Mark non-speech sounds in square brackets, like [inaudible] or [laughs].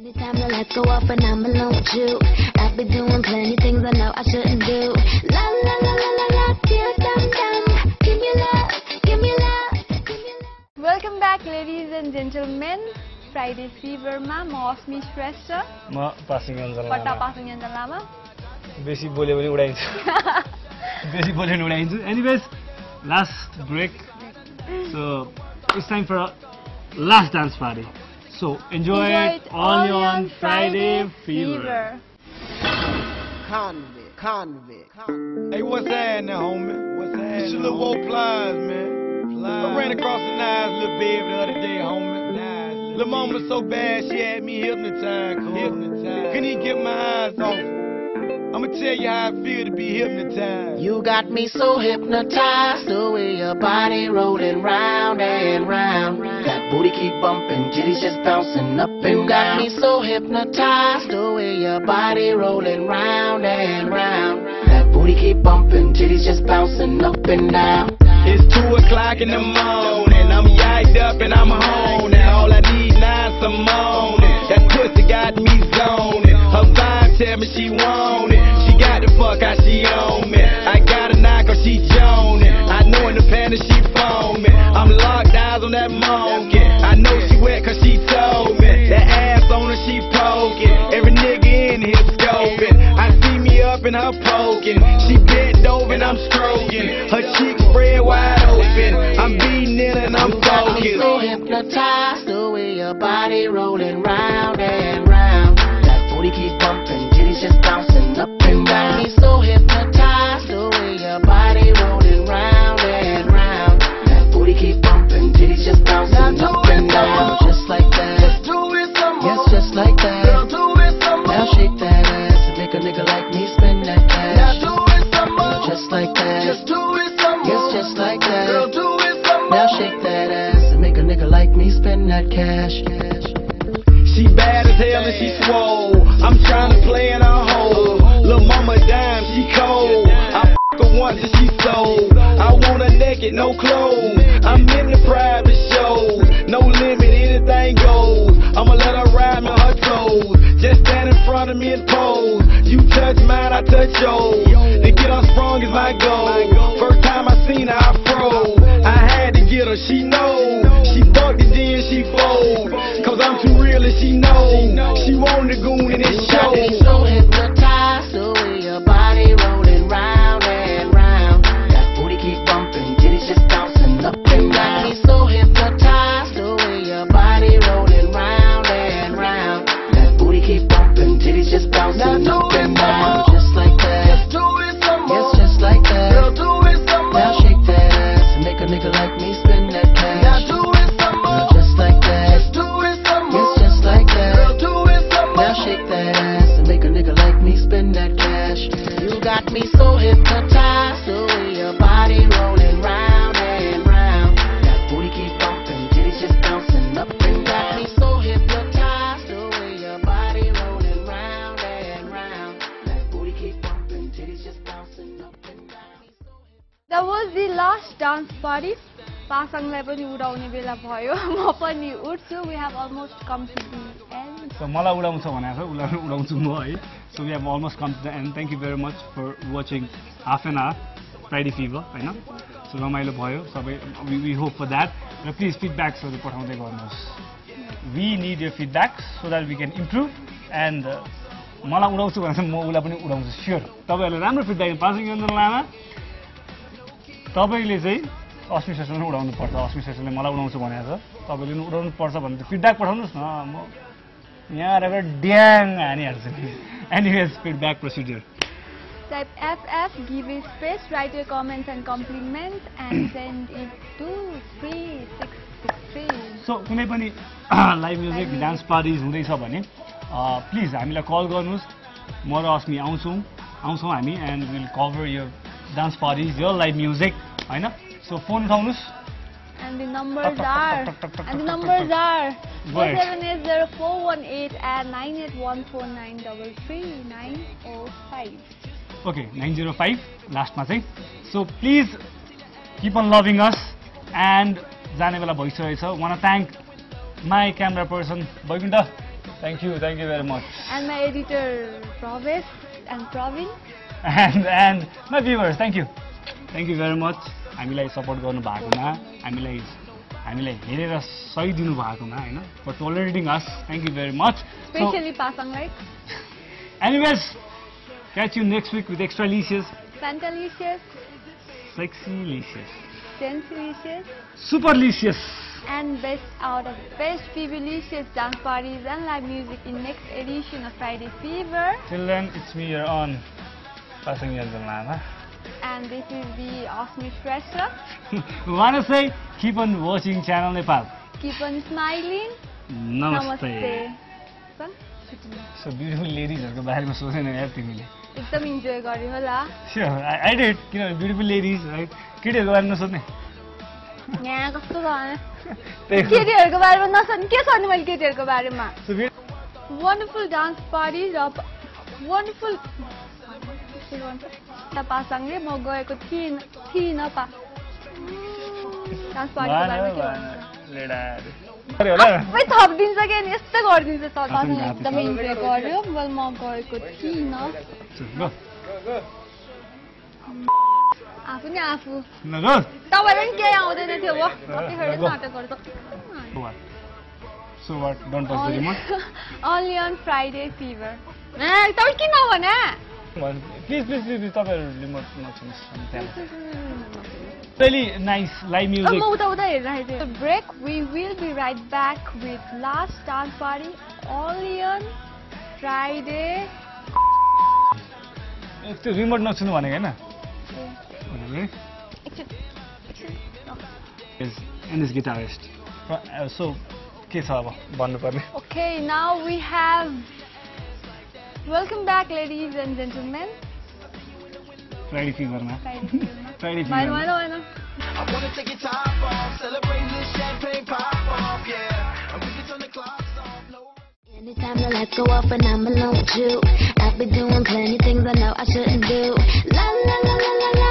Anytime the lights go off and I'm alone with you, I'll be doing plenty things I know I shouldn't do. La la la la la la, dear dum dum, give me love, give me love, give me love. Welcome back ladies and gentlemen Friday फिभरमा म अस्मी श्रेष्ठ म passing पट्टा। पासाङ यान्जन लामा बेसी बोल्यो भने उडाइन्छु बेसी बोल्यो भने उडाइन्छु anyways last break so it's time for last dance party So enjoy, enjoy it on, on Friday, Fever. Convict, convict, convict. Hey, what's happening, homie? What's happening? It's your little old plies, man. I ran across the nice little baby the other day, homie. Nice. Little, little mama so bad she had me hypnotized. Cool. hypnotized. Couldn't even get my eyes off. I'ma tell you how I feel to be hypnotized. You got me so hypnotized, the way your body rolling round and round. That booty keep bumping, titties just bouncing up and down. You got me so hypnotized, the way your body rolling round and round. That booty keep bumping, titties just bouncing up and down. It's two o'clock in the morning. I'm yacked up and I'm home. Now all I need now is some moaning. That pussy got me zoning. Her vibe tell me she want on that monkey. I know she wet cause she told me. That ass on her she poking. Every nigga in here scoping. I see me up in her poking. She bent over and I'm stroking. Her cheeks spread wide open. I'm beating it and I'm Got me so focused. hypnotized, the way your body rolling round that cash. She bad as hell and she swole. I'm trying to play in her hole. Lil' mama dime, she cold. I f her once and she sold. I want her naked, no clothes. I'm in the private show. No limit, anything goes. I'ma let her ride me her toes. Just stand in front of me and pose. You touch mine, I touch yours. To get her strong is my goal. She. She want the goon and it shows. Dance party पासाङलाई पनि उडाउने बेला भयो। [laughs] म पनि उठ्छु। We have almost come to the end so मलाई उडाउँछ भनेको उडाउनु उडाउँछु म है। So we have almost come to the end thank you very much for watching half an hour Friday fever होइन? सो रमाइलो भयो। सबै वी होप फर द्याट र प्लिज फिडब्याक्सहरू पठाउँदै गर्नुहोस्। We need yo feedback so that we can improve and मलाई उडाउँछु भने चाहिँ म उसलाई पनि उडाउँछु। स्योर तपाईँहरूले राम्रो फिडब्याक पासिङ योजना लामा। तपाईँले चाहिँ अस्मी सेसनलाई उडाउनु पर्छ अस्मी सेसनले मलाई उडाउँछु भनेको छ तपाईँले पनि उडाउनु पर्छ भने चाहिँ फिडब्याक पठाउनुहोस् न। म यहाँ रहेर ड्याङ हानिहाल्छु। नि anyways feedback procedure Type FF, give a space, write your comments and compliments and [coughs] send it to 3663. So कुनै पनि लाइभ म्युजिक डान्स पार्टिज हुँदैछ भने प्लिज हामीलाई कल गर्नुहोस्। म र अस्मी आउँछौँ आउँछौँ हामी and will cover yo dance parties yo live music होइन सो phone उठाउनुहोस् And the numbers are, and the numbers are Go ahead. 4780418 and 9814933 okay nine zero five लास्टमा चाहिँ so please keep on loving us and जाने बेला भइसकेको छ वान thank my camera person Baikuntha Thank you, thank you very much. And my editor, Pravesh and Praveen. And and my viewers, thank you. Thank you very much. हामीलाई support गर्नु भएकोमा हामीलाई हामीलाई हेरेर सही दिनु भएकोमा होइन फर टोलरेटिङ अस thank you very much Especially Pasang Light. Anyways catch you next week with extra लिसियस Fantalicious, sexy लिसियस Sensilicious, super लिसियस and best out of best Fevelicious dance parties and live music in next edition of Friday Fever. Till then, it's me, your own Pasang Yanjal Lama. And this is the Osmic Shrestha. We want to say, keep on watching Channel Nepal. Keep on smiling. Namaste. Namaste. Son, So beautiful ladiesहरूको बारेमा सोचेन यार तिमीले एकदम enjoy गर्यो होला I did किनभने beautiful ladies है केटीहरूको बारेमा नसोध्ने यहाँ कस्तो। केटीहरूको बारेमा नसोध्ने के सोध्ने मैले केटीहरूको बारेमा वन्डरफुल डान्स पार्टी र वन्डरफुल के म गएको थिइनँ थिइनँ पा थपिदिन्छ कि अनि यस्तो गरिदिन्छ तपाईँसँग एकदमै इन्जोय गर्यो म गएको थिइनँ आफू नै आफू तपाईँलाई पनि केही आउँदैन थियो भयो कतिखेर नाटक गर्छ So what? Don't touch the remote. [laughs] Only on Friday fever. Nah. Please please please तपाईँहरू रिमोट [laughs] नछुनुहोस् अनि त्यहाँबाट really nice live म music. उता उता हेरिरहेको थिएँ break we will be right back with last dance party only on Friday ए, त्यो remote नछुनु भनेको होइन Okay. एकछिन एकछिन Is and his guitarist. Uh, so के छ अब भन्नुपर्ने Okay, now we have. Welcome back, ladies and gentlemen. Friday fever, na. Friday की. मारो मारो मारो. I wanna take your top off, celebrate this champagne pop off, yeah. And we can turn the clocks off. No. Anytime the lights go off and I'm alone with you, I've doing plenty things I know I shouldn't do. La la la la la la,